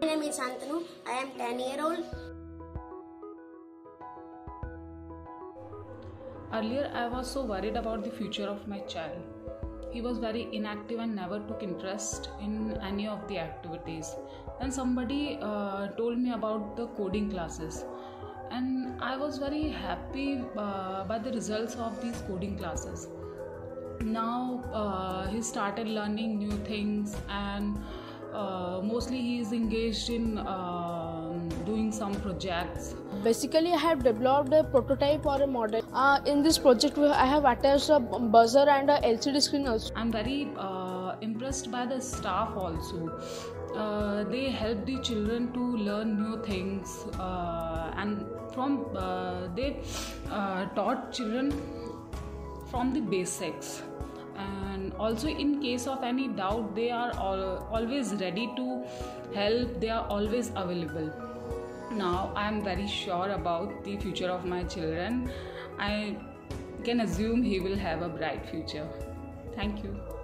My name is Shantanu. I am 10 year old. Earlier, I was so worried about the future of my child. He was very inactive and never took interest in any of the activities. Then somebody uh, told me about the coding classes, and I was very happy uh, by the results of these coding classes. Now uh, he started learning new things, and uh, mostly he is engaged in um doing some projects Basically, I have developed a prototype or a model. Uh, in this project, I have attached a buzzer and a LCD screen also. I'm very uh, impressed by the staff also. Uh, they help the children to learn new things uh, and from uh, they uh, taught children from the basics and also in case of any doubt they are al- always ready to help. They are always available. Now i am very sure about the future of my children. I can assume he will have a bright future. Thank you